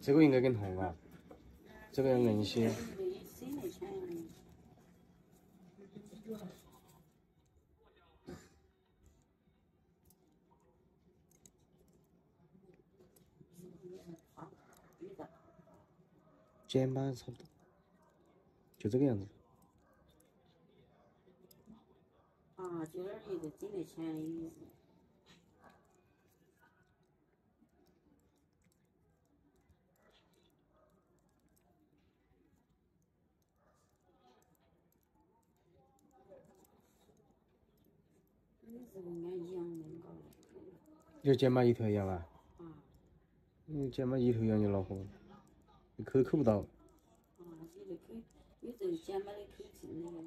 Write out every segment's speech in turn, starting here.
这个应该更痛啊，这个要硬些。肩膀差不多，就这个样子。啊，就那儿一个整得浅的意思。你这个按一头一样啊？啊。嗯，肩膀一头羊就恼火。你抠都抠不到。啊，你的抠，你这个肩膀的抠劲那个。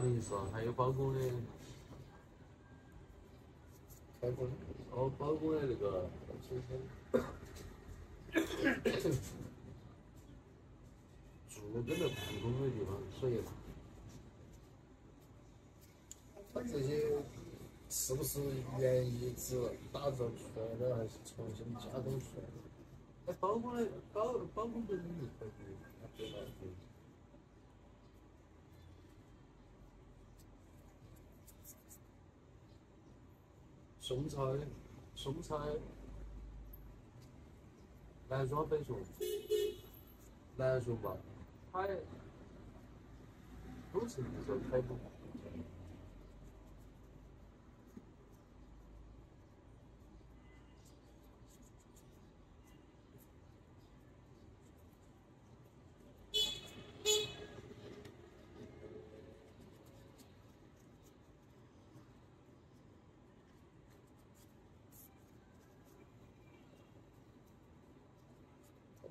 啥意思啊？还有包工的，包工哦，包工的那个先生，住跟那办公的地方所以他这些是不是原一直打造出来的，还是重新加工出来的？哎，包工的包包工本身就可以，对吧？松菜，松菜，南双北松，南松吧，他，都是那种海东。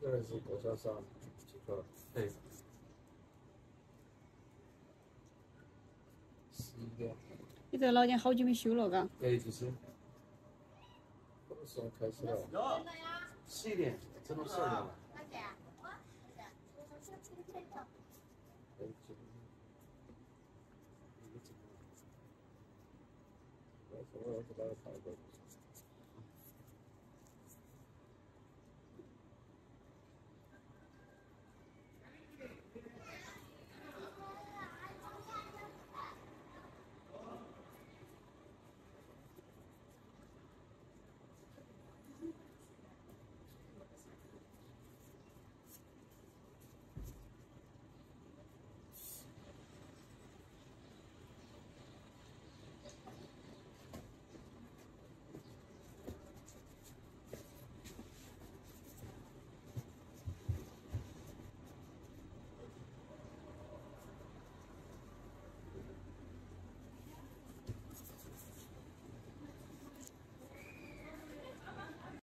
这是多少上这个？哎，十一点。你这个老店好久没修了，嘎？哎，就是。什么时候开始的？十一点，整到十二点了。我我我给大家看一个。